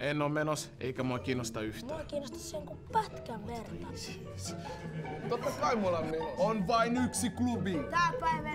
En oo menos, eikä mua kiinnosta yhtään. Mua kiinnosta sen kuin pätkän verta. Totta kai mulla on On vain yksi klubi. Tää päivä